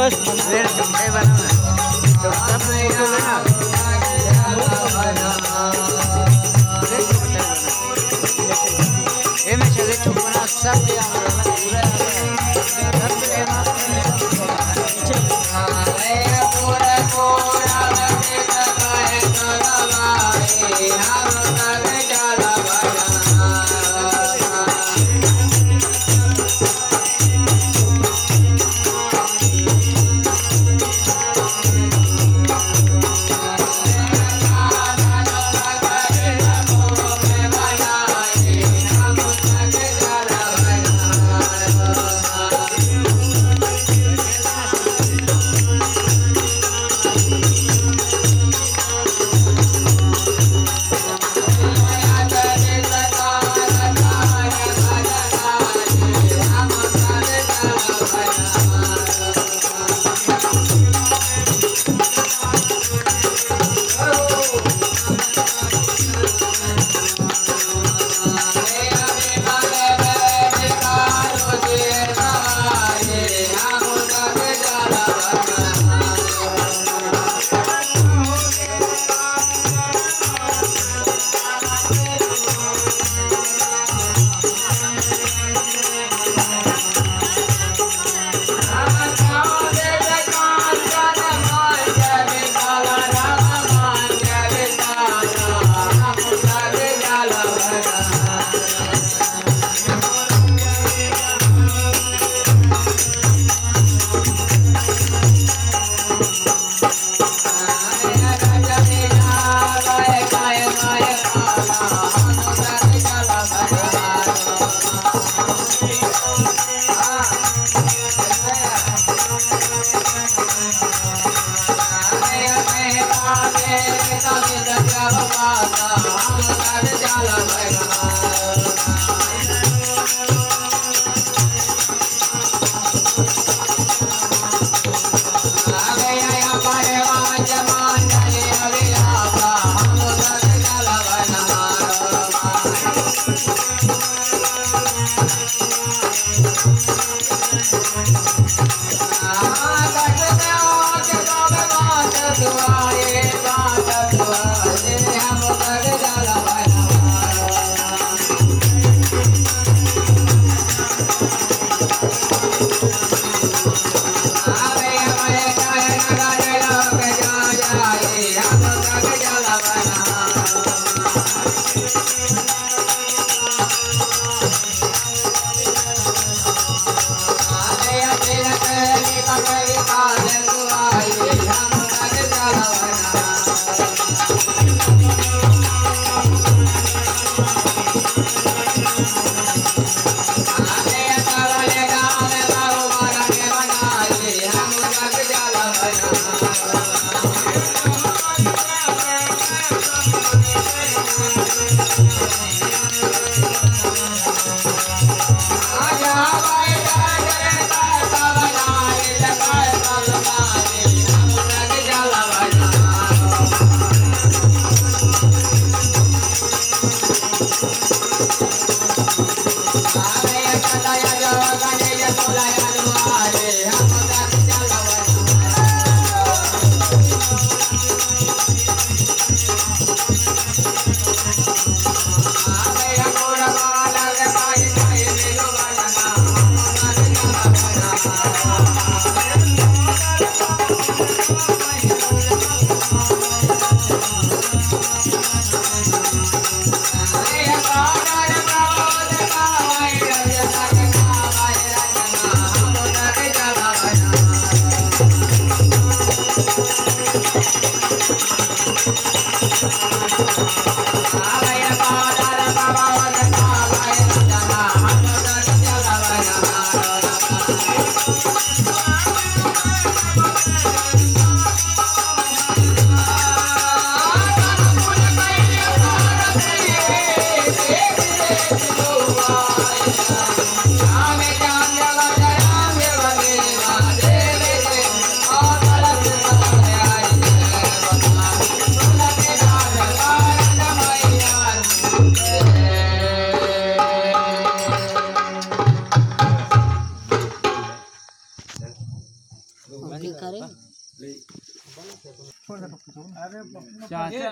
बस मेरे चमड़े बना तो सब फ़ोटो लेना। चाचा